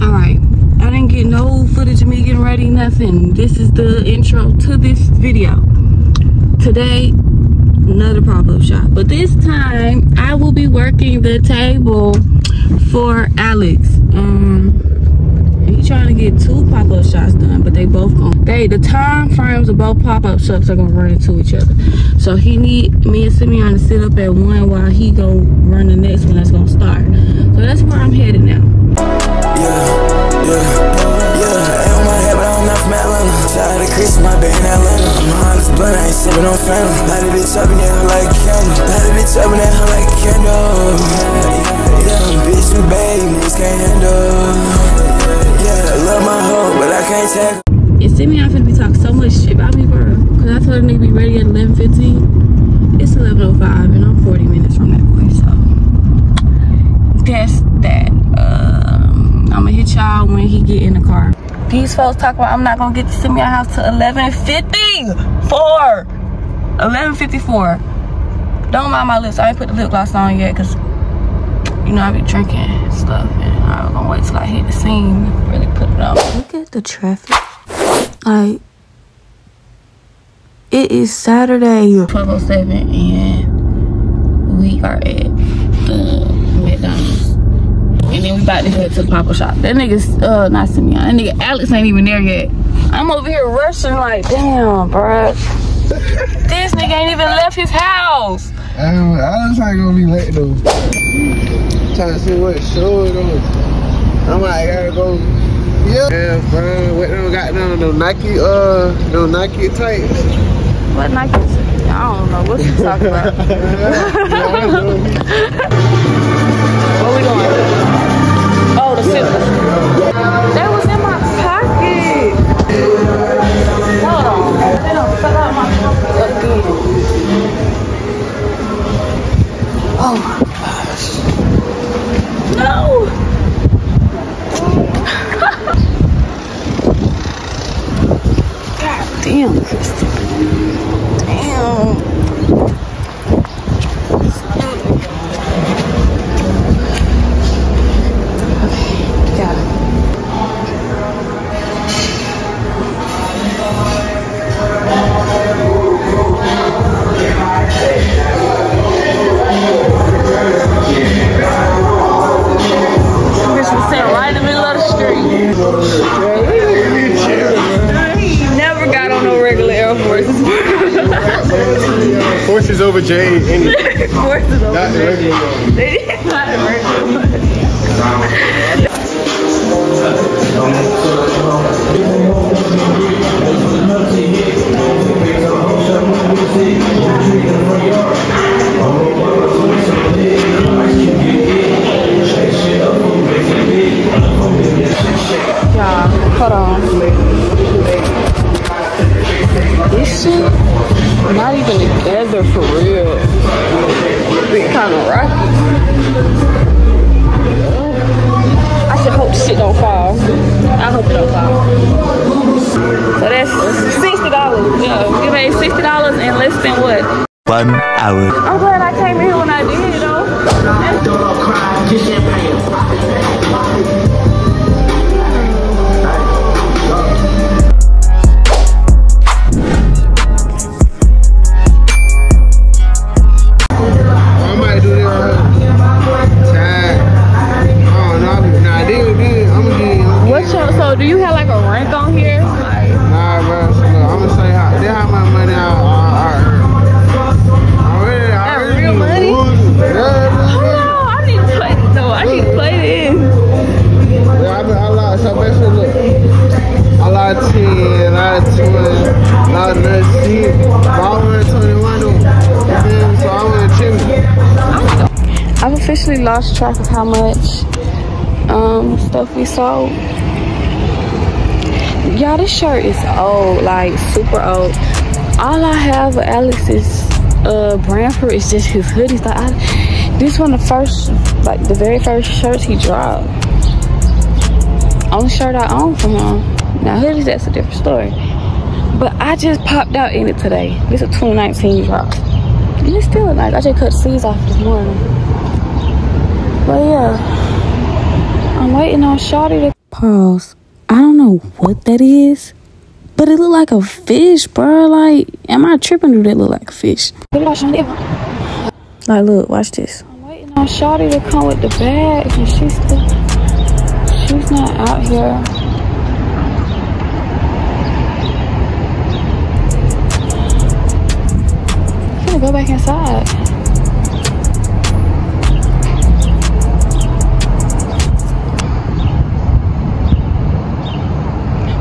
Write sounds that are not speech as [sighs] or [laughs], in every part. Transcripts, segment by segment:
All right, I didn't get no footage of me getting ready, nothing. This is the intro to this video. Today, another pop-up shop. But this time, I will be working the table for Alex. Um, he trying to get two pop-up shots done, but they both going they the time frames of both pop-up shots are gonna run into each other. So he need me and Simeon to sit up at one while he go run the next one that's gonna start. So that's where I'm headed now. Yeah, yeah. My in Atlanta. I'm I ain't sipping on Fanta. Light a bitch up in that hoe like candle. Light a bitch up hoe like candle. Yeah, bitch, you bad, you niggas can't handle. Yeah, love my hoe, but I can't tackle. And Simeon finna be talking so much shit about me, bro. Cause I told him to be ready at 11:15. It's 11:05, and I'm 40 minutes from that point. So that's that. Um, I'm gonna hit y'all when he get in the car. These folks talk about I'm not gonna get to Simeon house till 11:54. 11:54. Don't mind my lips. I ain't put the lip gloss on yet, cause you know I be drinking and stuff, and I'm gonna wait till I hit the scene, really put it on. Look at the traffic. Like, it is Saturday. 1207 and we are at. And then we about to head to the Papa Shop. That nigga's, uh, not Simeon. That nigga Alex ain't even there yet. I'm over here rushing like, damn, bruh. this nigga ain't even left his house. Um, I was ain't gonna be late though. Trying to see what show it on. I might gotta go. Yeah, yeah, bro. What them got down? No Nike, uh, no Nike tights. What Nike? I don't know. What you talking about? [laughs] [laughs] That was in my pocket. Hold on. They don't fell out my pocket again. Oh my gosh. No. God damn, Crystal. Damn. Horses over J. Any. [laughs] Forces over Not the there. regular. They did not the regular. Y'all, hold on. This shit not even together for real. Be kind of rocky. I should hope shit don't fall. I hope it don't fall. So that's sixty dollars. Yeah, we made sixty dollars in less than what? One hour. I'm glad I came here when I did though. I lied 19. But I went 21 though. You feel me? So I went chimney. I've officially lost track of how much um stuff we sold. Y'all, this shirt is old, like super old. All I have with Alex's uh brand for is just his hoodies. Like I, this one the first, like the very first shirts he dropped. Only shirt I own from him. Now hoodies, that's a different story. But I just popped out in it today. This is a 2019 drop. And it's still nice. I just cut sleeves off this morning. But yeah, I'm waiting on Shawty to Pause. I don't know what that is, but it look like a fish, bro. Like, am I tripping? Do that look like a fish? Like, look, watch this. I'm waiting on Shawty to come with the bag, and she's still, she's not out here. I'm gonna go back inside.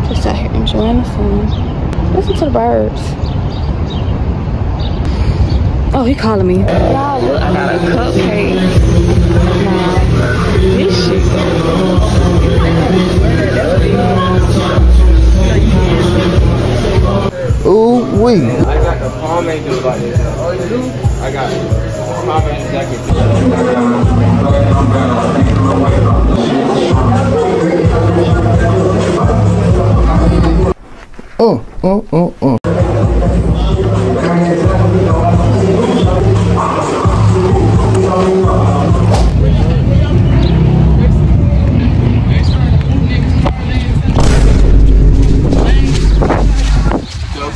Just out here enjoying the sun. Listen to the birds. Oh, he calling me. Y'all, look, I got a cupcake. Nah, this shit. Ooh, wee. I got the just like this. Oh? I got pomade jacket. Oh, oh, oh, oh.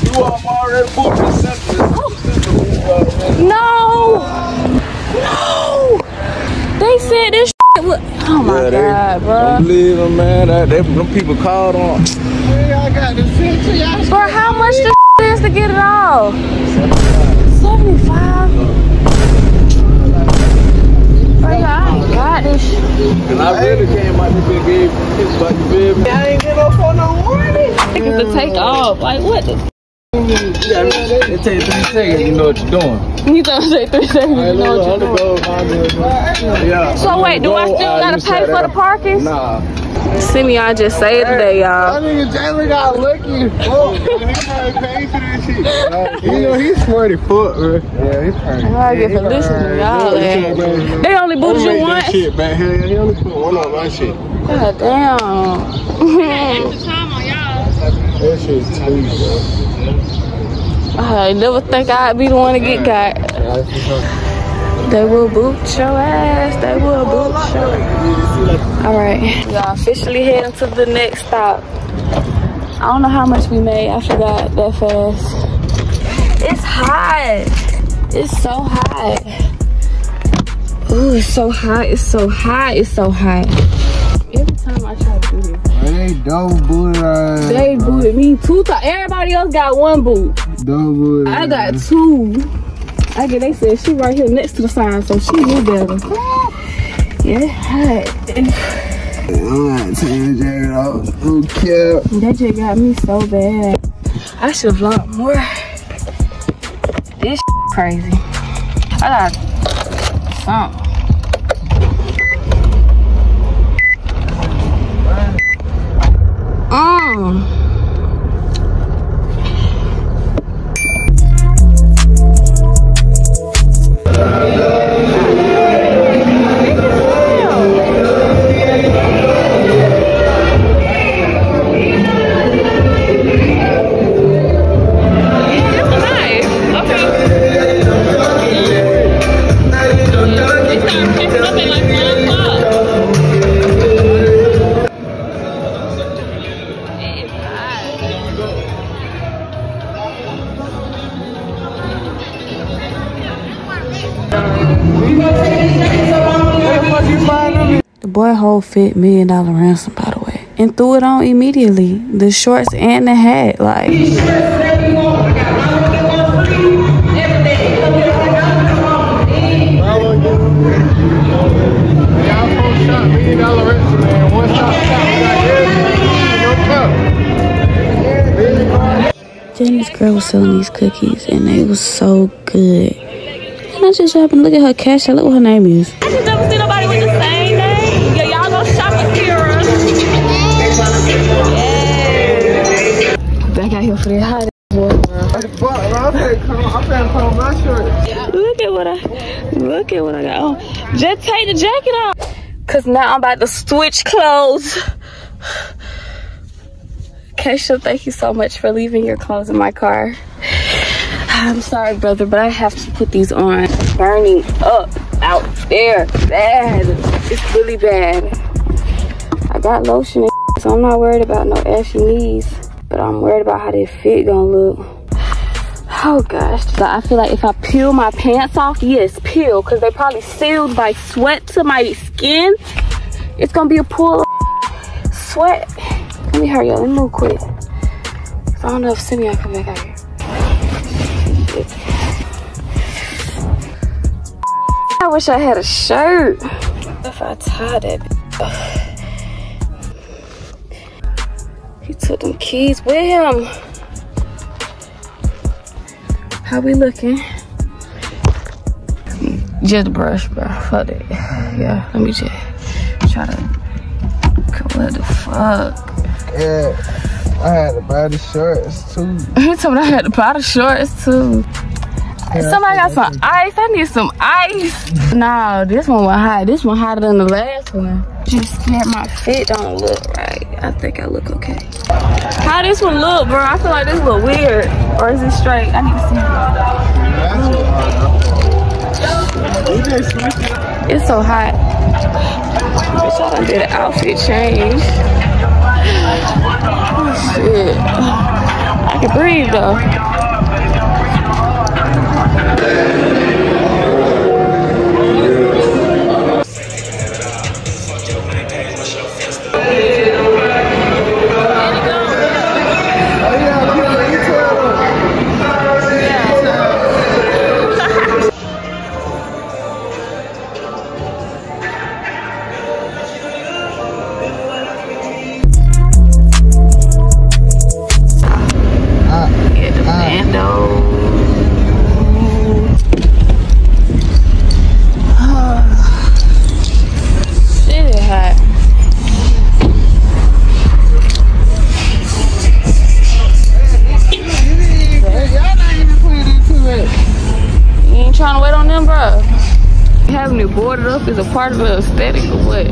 You all already booked the center. No! No! They said this shit was. Oh my Yeah, they- god, bro. Don't believe them, man. That, they, them people called on. I got the center, y'all. Bro, how much the is to get it off? 75? Bro, yeah, I ain't got this shit. And I really came out this and gave kids but you feel me? I ain't get no phone no warning. to take off. Like, what the? Yeah, it take three seconds, you know what you're doing. You thought say three seconds. You know what you're doing. Yeah. So wait, do I still uh, gotta pay for the parking? Nah. See me, I just say it today, y'all. That nigga Jalen got lucky. [laughs] Oh, he probably paid for this shit. You know, he's smarty foot, bro. Yeah, he probably. I get for listening to y'all. eh? They only booted you That once? shit back here. He only put one on my shit. God damn. [laughs] [laughs] That bro. I never think I'd be the one to get got. They will boot your ass. They will boot your ass. All right, are officially heading to the next stop. I don't know how much we made. I forgot that fast. It's hot. It's so hot. Ooh, it's so hot. It's so hot. It's so hot. Every time I try to do this, Hey, double booty ass. Uh, they booted me two times. Everybody else got one boot. Double booty I got two. I get they said she right here next to the sign, so she knew better. Yeah, hot. I'm not taking the jacket off. Who cares? That just got me so bad. I should have vlogged more. This crazy. I got something. Mm. Boy whole fit million dollar ransom, by the way, and threw it on immediately. The shorts and the hat, like. Then this girl was selling these cookies, and they was so good. And I just happened to look at her cash. I look what her name is. Here for that hot boy. Look at what I look at what I got on. Just take the jacket off. Cause now I'm about to switch clothes. Keisha, thank you so much for leaving your clothes in my car. I'm sorry, brother, but I have to put these on. Burning up out there. Bad. It's really bad. I got lotion [laughs] So I'm not worried about no ashy knees, I'm worried about how this fit gonna look. Oh gosh, so I feel like if I peel my pants off, yes, peel, because they probably sealed by sweat to my skin. It's gonna be a pool of sweat. Let me hurry up, let me move quick. So I don't know if Simeon come back out here. I wish I had a shirt. If I tied it. He took them keys with him. How we looking? Just brush, bro. Fuck it. Yeah, let me just try to. What the fuck? Yeah, I had to buy the shorts too. [laughs] He told me I had to buy the shorts too. Somebody got some ice. I need some ice. Nah, this one was hot. This one hotter than the last one. Just scared my fit don't look right. I think I look okay. How this one look, bro? I feel like this look weird. Or is it straight? I need to see. It's so hot. I done did an outfit change. Oh, shit. I can breathe though. Get part of the aesthetic or what?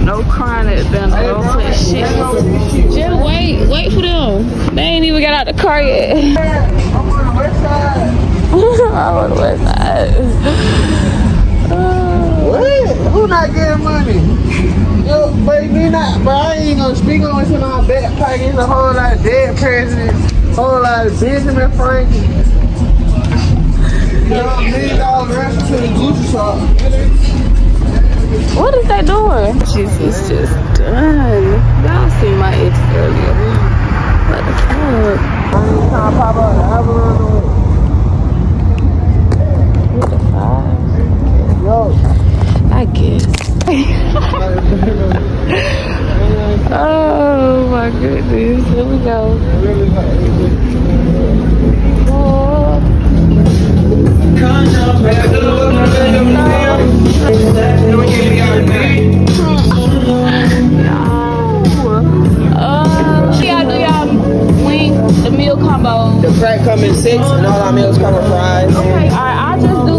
No crying at them. No put shit. Just wait. Wait for them. They ain't even got out the car yet. I'm on the west side. [laughs] I'm on the west side. What? Who not getting money? Yo, baby, not, but I ain't gonna speak on it in our backpack. It's a whole lot of dead presidents, whole lot of Benjamin Franklin. What is that doing? It's just done. Y'all seen my ex earlier. What the fuck? What the? I guess. [laughs] oh my goodness. Here we go. Oh. Yeah, do y'all wing the meal combo? The crack come in six, and all our meals come with fries. Okay, all right, I'll just do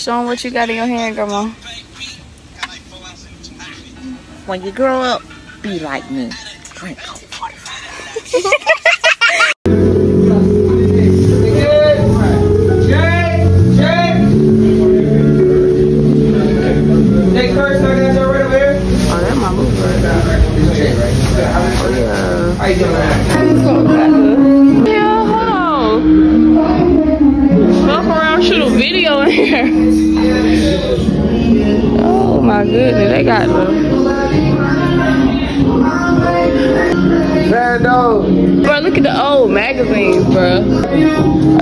Show 'em what you got in your hand, grandma. When you grow up, be like me. Drink Coke 45. [laughs]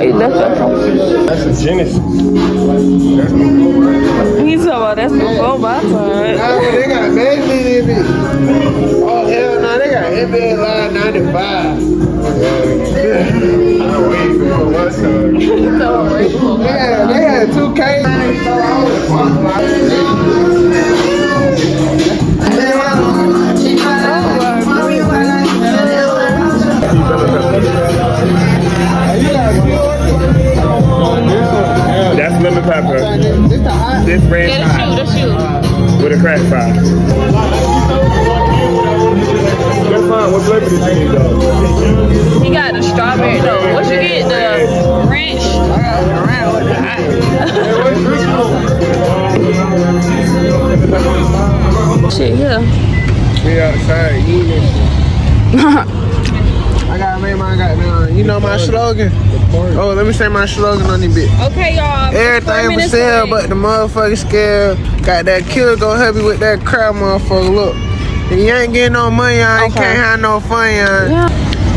Oh, you left? That's a Genesis. He's talking about that's before my time. Nah, they got magazine in it. Oh, hell no, they got NBA Live 95. I wait for one time. Yeah, they had 2K. That's lemon pepper. This hot. This red Yeah, pie that's you, that's you. with a crack pie. That's fine. What flavor did you need, though? He got the strawberry though. What you get? The ranch. Shit, yeah. We outside eating. [laughs] I gotta make my goddamn, uh, you know my slogan? Oh, let me say my slogan on this bitch. Okay, y'all. Everything for minutes sale away. but the motherfucking scale. Got that killer go heavy with that crap, motherfucker. Look. If you ain't getting no money, I ain't Okay. can't have no fun, y'all. Yeah.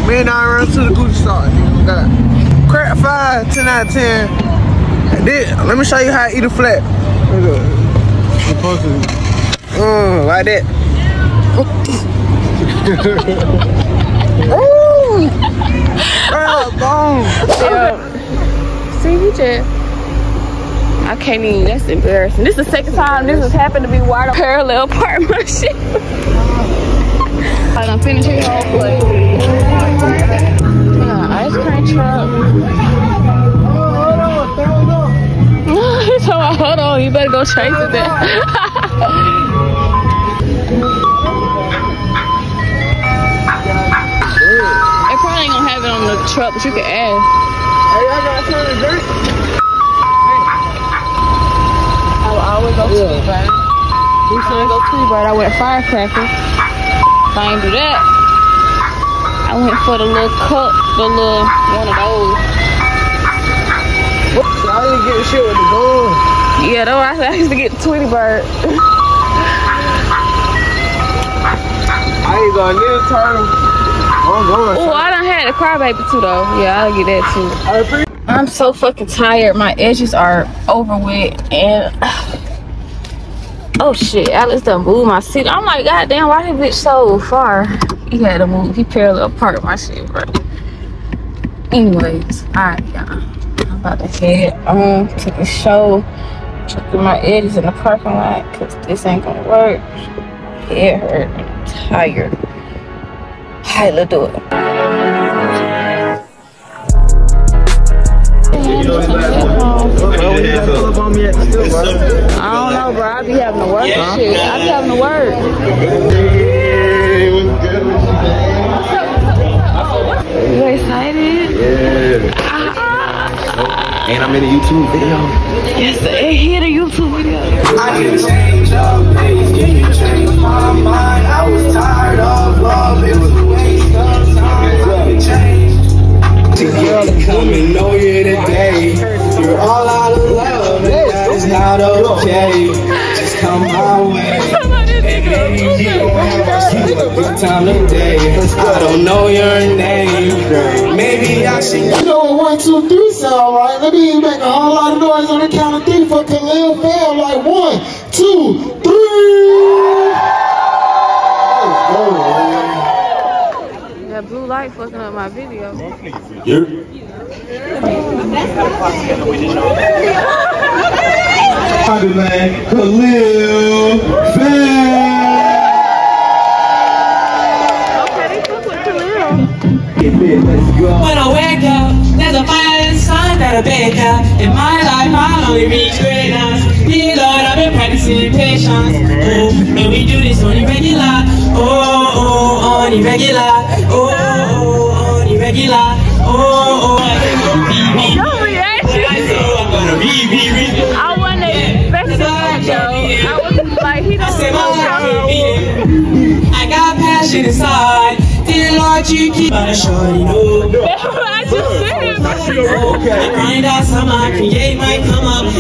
Me and I run to the Gucci store. nigga. Got crack five, 10 out of 10. This, let me show you how to eat a flat. Look at it. Supposed to. Mm, like that. [laughs] Ooh! Right bone. Yeah. See, you just. I can't even. That's embarrassing. This is the second time this has happened to be I'm parallel park my shit. I done finished it whole plate. Ice cream truck. he told me, hold on, you better go chase it [laughs] the truck, but you can ask. Hey, y'all got something to drink? I will always go Tweety Bird. We should go Tweety Bird. I went firecracker. If I ain't do that, I went for the little cup, the little one of those. I didn't get shit with the gun. Yeah, though I I used to get Tweety Bird. I ain't gonna need a turtle. Oh, I done had a crybaby too though. Yeah, I'll get that too. I'm so fucking tired. My edges are over with and [sighs] oh shit, Alex done moved my seat. I'm like, goddamn, why this bitch so far? He had to move. He parallel parked my shit, bro. Anyways, alright, y'all. I'm about to head on to the show. Checking my edges in the parking lot because this ain't gonna work. Head hurt. I'm tired. Alright, let's do it. I don't know, bro. I be having to work and shit. I be having to work. You excited? Ah, And I'm in a YouTube video. yes, sir. Hit a YouTube video. I need to change up pace, can you change my mind? I was tired of love, it was a waste of time. Let me change. To get to come and know you today. You're all out of love, and that is not okay. Just come my way. Baby, you don't have a good time today. I don't know your name. Maybe I should. You know what one, two, three sound right? Let me make a whole lot of noise on the count of three for Khalil fam. Like one, two, three. That blue light fucking up my video. [laughs] man, Khalil fam. Okay, fuck with Khalil. Let's go. When I wake up, there's a fire inside that I bake up. In my life, I'll only reach greatness. Dear Lord, I've been practicing patience. Oh, and we do this on the regular. Oh, oh, on the regular. Oh, oh, on the regular. Oh, oh, Your reaction. I'm gonna be, be, be. I passion inside. Dear Lord, you keep my shorty know. I just said it. I grind out some, I create my come up.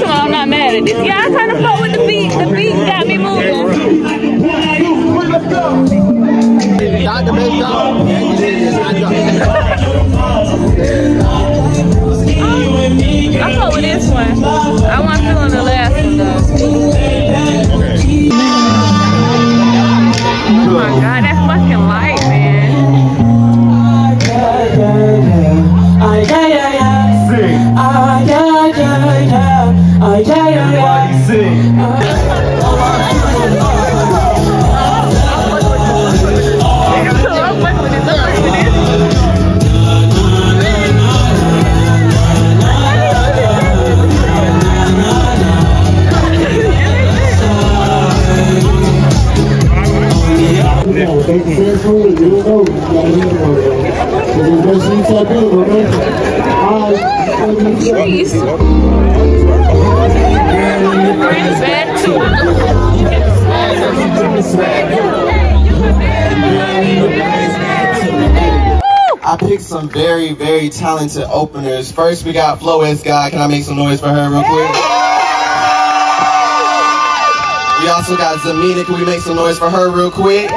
So I'm not mad at this. Yeah, I with the beat. The beat got me moving. Dog. I fuck with this one. I want to on the last one though. Oh my god, that's fucking talented openers. First, we got Flo S. Guy. Can I make some noise for her real quick? We also got Zamina. Can we make some noise for her real quick?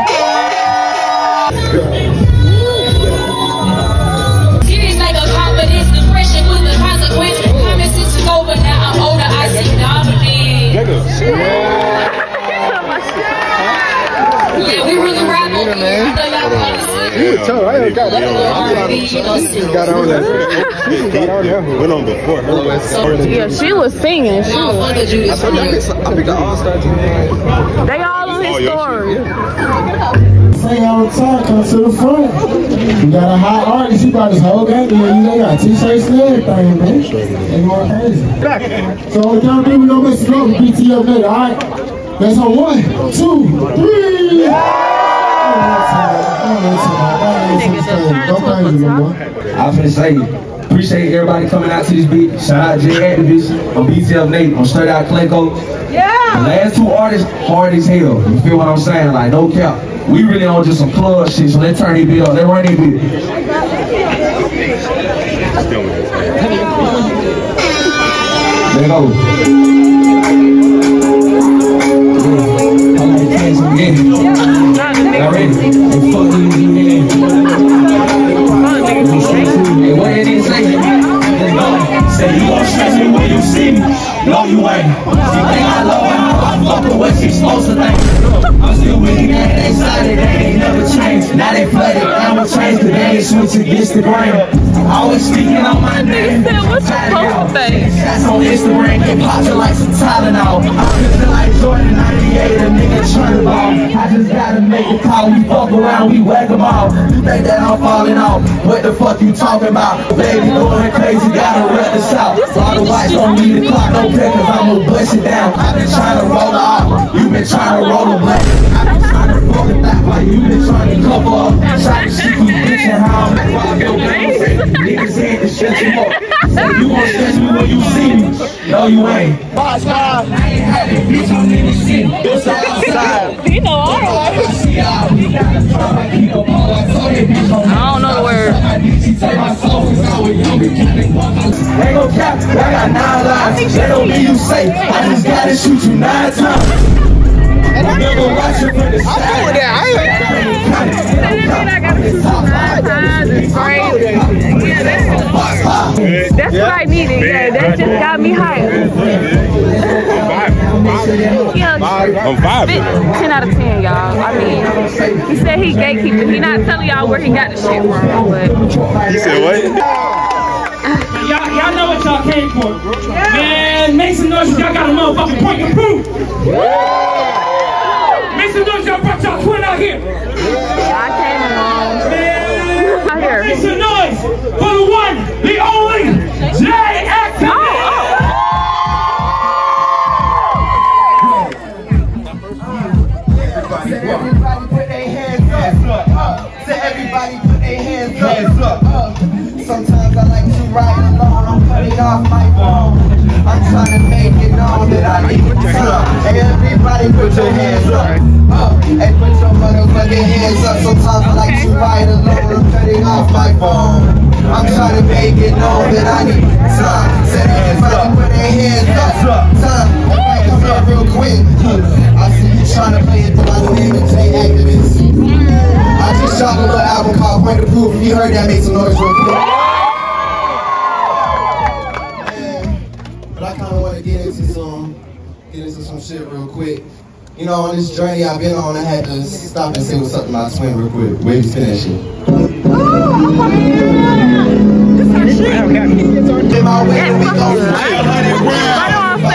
Wanna see. You told I ain't got that. Got on that. Got on that. Went on before her. Yeah, she was singing. She was, you this I morning. picked, I picked the All-Star team. they all on his oh, story. Sing all the time, come to the front. You got a hot artist, you got his whole gang there. You know, got t-shirts and everything, man. They going crazy. So on the count of three, we gonna make some go with BTF later, alright? That's on one, two, three. Go crazy, my boy. I was finna say, appreciate everybody coming out to this beat. Shout out Jay Activist on BTF Nate on Straight Out Clenco. Yeah. The last two artists, hard as hell. You feel what I'm saying? Like, no cap. We really on just some club shit, so let's turn it bit up. Let's run it bit. Let go. Instagram, get popping like some Tylenol. Oh. I'm feeling like Jordan 98, a nigga trying to ball. I just gotta make a call, we fuck around, we whack 'em all. You think that I'm falling off? What the fuck you talking about? Baby going crazy, gotta rep the south. All the whites don't need the clock, no care, cause I'ma bust it down. i been trying to roll the off, you been trying to roll the black. You see me. No, you ain't. Boss, boss. I ain't had it, bitch, I'm in the shit. It's outside. You know all right. I don't know the word. Ain't gon' cap, I got nine lives. That don't mean you safe. I just gotta shoot you nine times. Remember watching from the side. I'm with that. I gotta shoot you nine times. It's crazy. Yeah, that's what I needed. Yeah, that just got me hyped. Yeah, I'm vibing. 10 out of 10, y'all. I mean, he said he gatekeeping. He not telling y'all where he got the shit from, but You said what? Y'all, y'all know what y'all came for. Man, make some noise y'all got a motherfucking point to prove. Make some noise y'all brought y'all twin out here. I came along. Man, Out here. make some noise for the one, the only, J Activist. Everybody put their hands up. Uh, everybody put their hands up. Uh, Sometimes I like to ride alone. I'm cutting off my phone. I'm trying to make it known that I need some. Everybody put your hands up. Uh, Hey, put your motherfucking hands up. Sometimes I like to ride alone. I'm cutting off my phone. I'm trying to make it known that I need some. Say everybody put their hands up. Time. Come here real quick. I see you trying to play it the name of J Activist. I just shot a little album called Point of Proof. If you heard that, make some noise real quick. Get into some, get into some shit real quick. You know, on this journey I've been on, I had to stop and say what's up to my twin real quick. Where you spin that shit? Okay. In my way, we gon' Right on,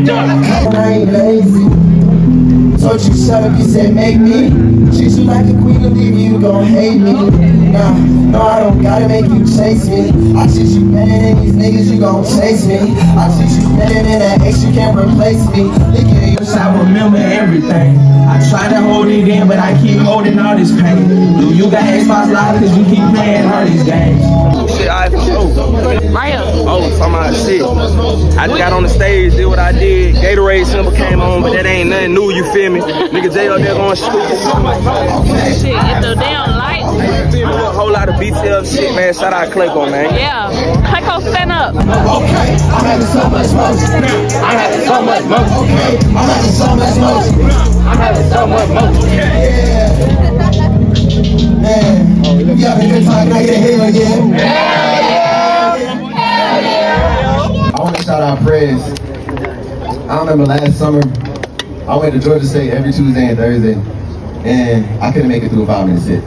man? I ain't lazy. Told you shut up, you said make me. Treat you like a queen, believe you gon' hate me. Nah, no, I don't gotta make you chase me. I treat you better than these niggas, you gon' chase me. I treat you better than that ex, you can't replace me. Look at you, I remember everything. I try to hold it in, but I keep holding all this pain. Do you got Xbox Live, cause you keep playing all these games. Shit, I oh. Mario. Oh, talking about shit. I just got on the stage, did what I did. Gatorade symbol came on, but that ain't nothing new, you feel me? Nigga J up there going stupid. Shit, get the damn lights. A whole lot of BTL shit, man. Shout out Clayco, man. Yeah. Clayco, stand up. Okay, I'm having so much motion. I'm having so much motion. Okay, I'm having so much motion. I'm having so much motion. Yeah. Man, you having a good time? Can I get a hell yeah? I want to shout out. I remember last summer, I went to Georgia State every Tuesday and Thursday, and I couldn't make it through a five minute sit.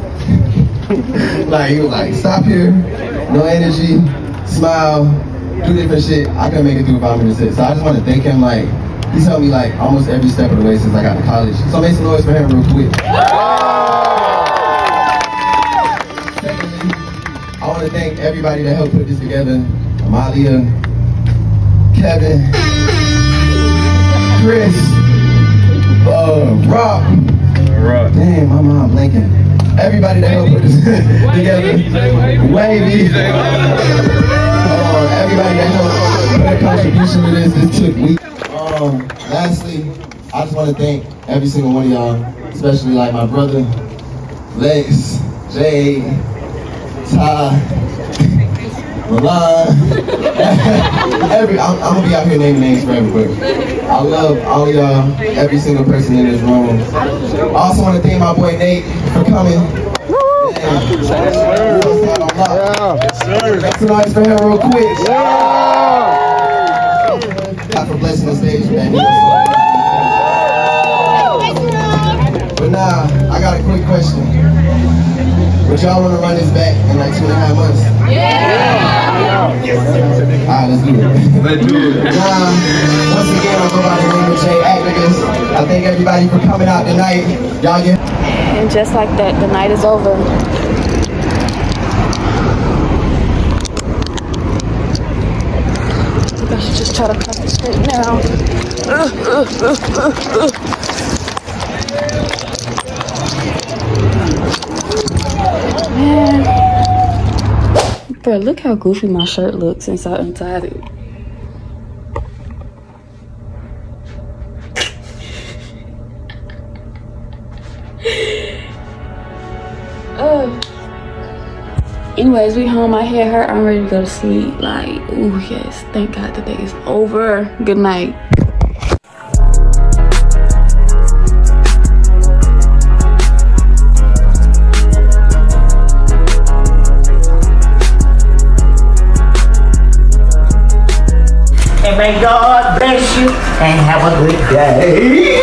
[laughs] like, he was like, stop here, no energy, smile, do different shit. I couldn't make it through a five minute sit. So I just want to thank him, like, he's helped me, like, almost every step of the way since I got to college. So make some noise for him real quick. Secondly, I want to thank everybody that helped put this together. Amalia, Kevin, Chris, uh, Rob. Rob. Damn, my mom blinking. Everybody that helped put this [laughs] together. Wavy. Uh, everybody that helped put a contribution to this. This took weeks. Um, lastly, I just want to thank every single one of y'all, especially like my brother, Lex, Jay, Ty, [laughs] Milan. [laughs] every, I'm, I'm gonna be out here naming names for everybody. I love all y'all, every single person in this room. I also want to thank my boy Nate for coming. Make some noise for him real quick. God for blessing the stage, man. But now, I got a quick question. Would y'all want to run this back in like two and a half months? Yeah. Alright, let's do it. Let's do it. Now, once again, I'll go by the name of Jay Activist. I thank everybody for coming out tonight. Y'all get. And just like that, the night is over. I think I should just try to concentrate now. Ugh, ugh, ugh, ugh, ugh. Man. Bro, look how goofy my shirt looks since I untied it. Anyways, we home. My head hurt. I'm ready to go to sleep. Like, ooh, yes. Thank God the day is over. Good night. And may God bless you and have a good day.